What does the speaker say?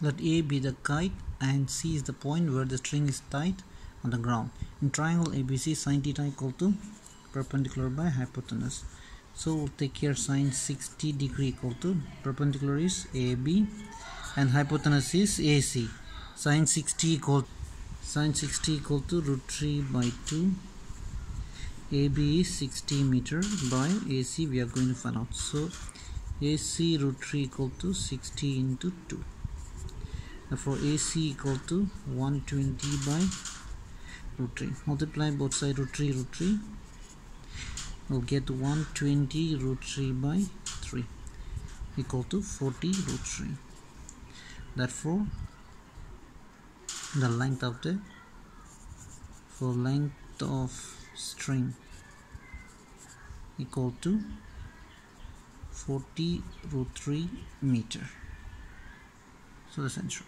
let A be the kite and C is the point where the string is tied on the ground. In triangle ABC, sine theta equal to perpendicular by hypotenuse. So we'll take here sine 60 degree equal to perpendicular is AB and hypotenuse is AC. Sine 60 equal sine 60 equal to root 3 by 2 AB is 60 meter by AC we are going to find out so AC root 3 equal to 60 into 2 therefore AC equal to 120 by root 3 multiply both side root 3 root 3 we'll get 120 root 3 by 3 equal to 40 root 3 therefore the length of the for length of string equal to 40 root 3 meter so that's answer